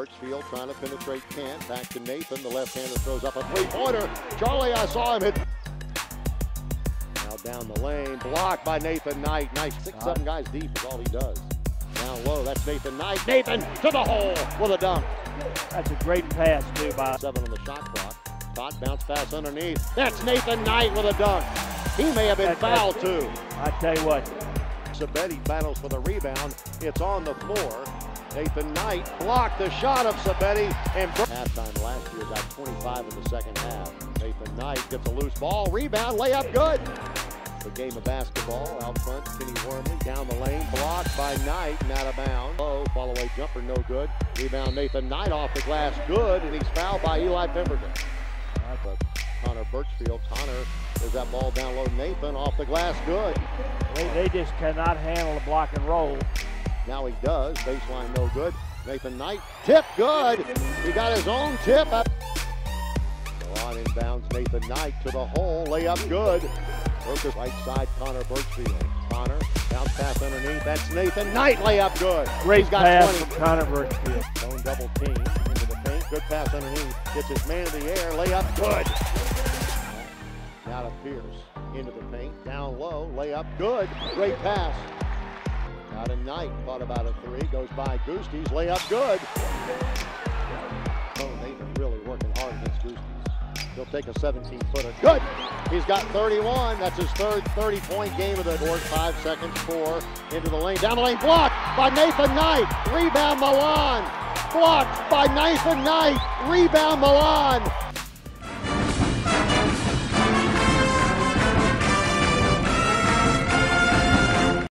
Burchfield trying to penetrate Kent. Back to Nathan. The left-hander throws up a three-pointer. Charlie, I saw him hit. Now down the lane. Blocked by Nathan Knight. Nice. Six, seven guys deep is all he does. Down low. That's Nathan Knight. Nathan to the hole with a dunk. That's a great pass, too, by Seven on the shot clock. Todd bounce pass underneath. That's Nathan Knight with a dunk. He may have been That- that- fouled too. I tell you what, Sabetti battles for the rebound. It's on the floor. Nathan Knight blocked the shot of Sabetti and halftime last year got 25 in the second half. Nathan Knight gets a loose ball, rebound, layup, good. The game of basketball out front. Kenny Wormley down the lane, blocked by Knight and out of bounds. Low follow away jumper, no good. Rebound Nathan Knight off the glass, good, and he's fouled by Eli Pemberton. Uh, but Connor Burchfield, Connor is that ball down low. Nathan off the glass, good. they, they just cannot handle the block and roll. Now he does. Baseline no good. Nathan Knight tip good. He got his own tip up. So on inbounds Nathan Knight to the hole. Layup good. Focus right side Connor Burchfield. Connor bounce pass underneath. That's Nathan Knight. Layup good. Great He's got pass 20. from Connor Burchfield. Zone double team into the paint. Good pass underneath. Gets his man in the air. Layup good. Now to Pierce into the paint. Down low. Layup good. Great pass. Now to Knight. Thought about a three. Goes by Goosty's. Layup good. Oh, Nathan really working hard against Goosty's. He'll take a 17 footer. Good. He's got 31. That's his third 30 point game of the board. Five seconds. Four into the lane. Down the lane. Blocked by Nathan Knight. Rebound Milan. Blocked by Nathan Knight. Rebound Milan.